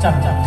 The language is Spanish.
chao. chao.